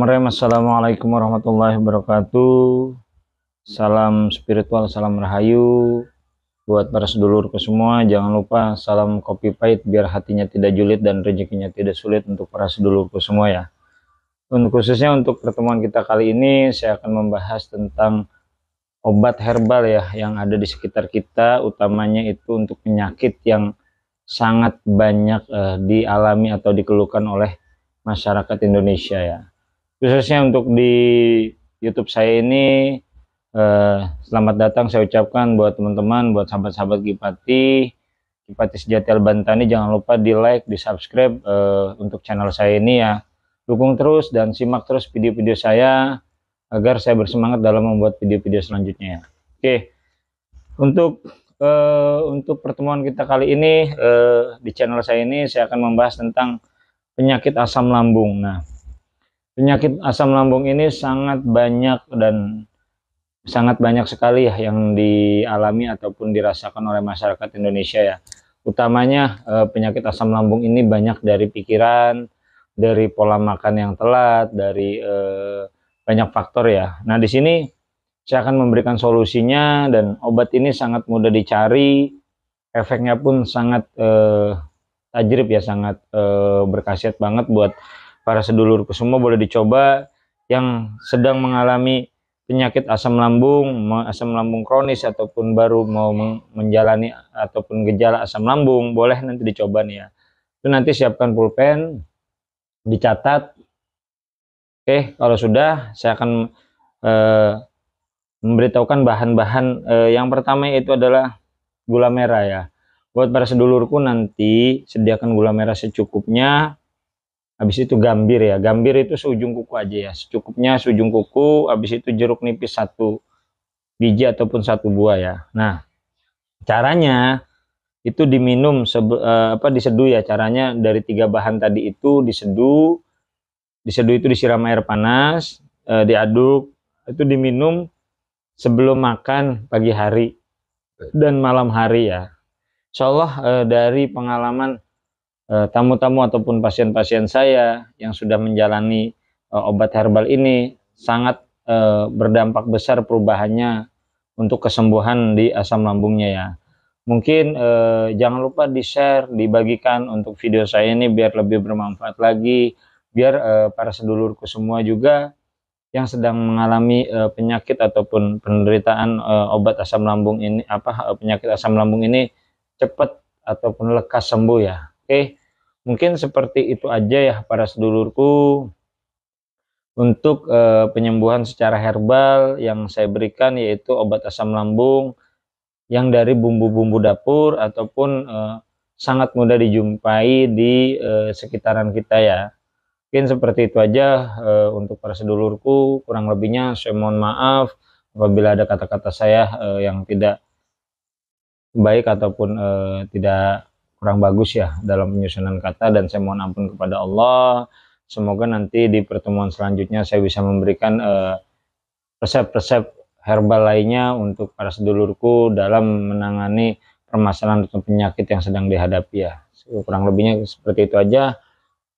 Assalamualaikum warahmatullahi wabarakatuh. Salam spiritual, salam rahayu buat para sedulurku semua. Jangan lupa salam kopi pahit biar hatinya tidak julid dan rezekinya tidak sulit untuk para sedulurku semua ya. Untuk khususnya untuk pertemuan kita kali ini saya akan membahas tentang obat herbal ya yang ada di sekitar kita, utamanya itu untuk penyakit yang sangat banyak uh, dialami atau dikeluhkan oleh masyarakat Indonesia ya khususnya untuk di YouTube saya ini eh, selamat datang saya ucapkan buat teman-teman buat sahabat-sahabat Gipati Gipati Sejati Albantani jangan lupa di like di subscribe eh, untuk channel saya ini ya. Dukung terus dan simak terus video-video saya agar saya bersemangat dalam membuat video-video selanjutnya ya. oke untuk uh, untuk pertemuan kita kali ini uh, di channel saya ini saya akan membahas tentang penyakit asam lambung. Nah penyakit asam lambung ini sangat banyak dan sangat banyak sekali ya yang dialami ataupun dirasakan oleh masyarakat Indonesia ya. Utamanya eh, penyakit asam lambung ini banyak dari pikiran, dari pola makan yang telat, dari eh, banyak faktor ya. Nah, di sini saya akan memberikan solusinya dan obat ini sangat mudah dicari, efeknya pun sangat eh, tajrib ya, sangat eh, berkhasiat banget buat para sedulurku semua boleh dicoba yang sedang mengalami penyakit asam lambung, asam lambung kronis ataupun baru mau menjalani ataupun gejala asam lambung, boleh nanti dicoba nih ya. Itu nanti siapkan pulpen, dicatat. Oke, kalau sudah saya akan eh, memberitahukan bahan-bahan eh, yang pertama itu adalah gula merah ya. Buat para sedulurku nanti sediakan gula merah secukupnya habis itu gambir ya. Gambir itu seujung kuku aja ya. Secukupnya seujung kuku habis itu jeruk nipis satu biji ataupun satu buah ya. Nah caranya itu diminum sebe, uh, apa diseduh ya. Caranya dari tiga bahan tadi itu diseduh. Diseduh itu disiram air panas uh, diaduk. Itu diminum sebelum makan pagi hari dan malam hari ya. Allah uh, dari pengalaman Eh, tamu-tamu ataupun pasien-pasien saya yang sudah menjalani uh, obat herbal ini sangat uh, berdampak besar perubahannya untuk kesembuhan di asam lambungnya ya. Mungkin uh, jangan lupa di-share, dibagikan untuk video saya ini biar lebih bermanfaat lagi, biar uh, para sedulurku semua juga yang sedang mengalami uh, penyakit ataupun penderitaan uh, obat asam lambung ini apa penyakit asam lambung ini cepat ataupun lekas sembuh ya. Oke. Mungkin seperti itu aja ya para sedulurku untuk uh, penyembuhan secara herbal yang saya berikan yaitu obat asam lambung yang dari bumbu-bumbu dapur ataupun uh, sangat mudah dijumpai di uh, sekitaran kita ya. Mungkin seperti itu aja uh, untuk para sedulurku. Kurang lebihnya saya mohon maaf apabila ada kata-kata saya uh, yang tidak baik ataupun uh, tidak kurang bagus ya dalam penyusunan kata dan saya mohon ampun kepada Allah. Semoga nanti di pertemuan selanjutnya saya bisa memberikan eh, resep-resep uh, herbal lainnya untuk para sedulurku dalam menangani permasalahan atau penyakit yang sedang dihadapi ya. Kurang lebihnya seperti itu aja.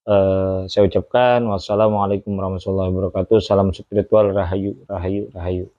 Uh, saya ucapkan wassalamualaikum warahmatullahi wabarakatuh. Salam spiritual rahayu rahayu rahayu.